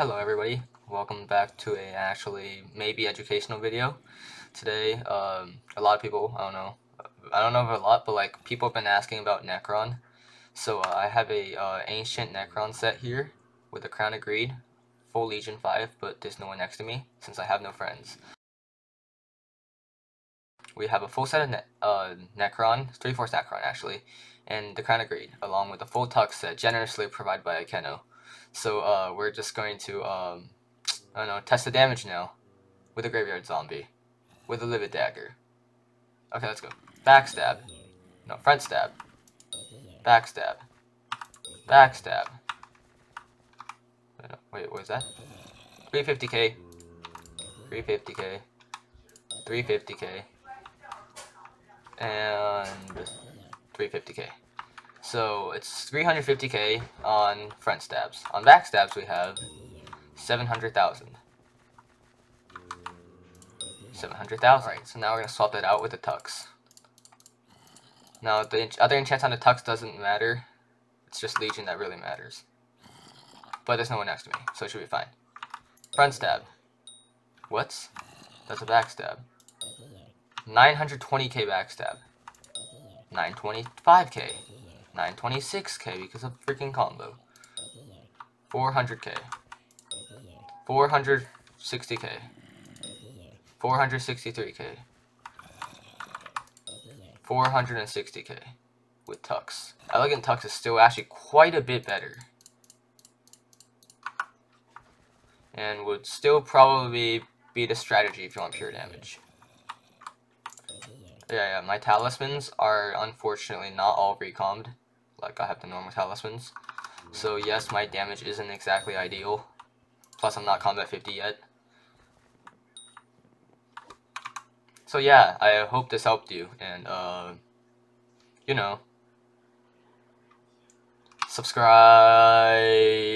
Hello everybody, welcome back to a actually maybe educational video. Today, um, a lot of people, I don't know, I don't know if a lot, but like people have been asking about Necron. So uh, I have a uh, ancient Necron set here with a Crown of Greed, full Legion 5, but there's no one next to me since I have no friends. We have a full set of ne uh, Necron, 3 Force Necron actually, and the Crown of Greed, along with a full Tux set generously provided by Akeno. So uh, we're just going to, um, I don't know, test the damage now with a Graveyard Zombie, with a Livid Dagger. Okay, let's go. Backstab. No, front stab. Backstab. Backstab. Wait, what is that? 350k. 350k. 350k. And 350k. So it's 350k on front stabs. On back stabs we have 700,000. 700,000. Alright, so now we're going to swap that out with the Tux. Now, the other enchant on the Tux doesn't matter. It's just Legion that really matters. But there's no one next to me, so it should be fine. Front stab. What's? That's a backstab. 920k backstab. 925k. 926k because of freaking combo. 400k. 460k. 463k. 460k with Tux. Elegant Tux is still actually quite a bit better. And would still probably be the strategy if you want pure damage. Yeah, yeah, my talismans are unfortunately not all recombed. Like, I have the normal talismans. So, yes, my damage isn't exactly ideal. Plus, I'm not combat 50 yet. So, yeah, I hope this helped you. And, uh, you know, subscribe.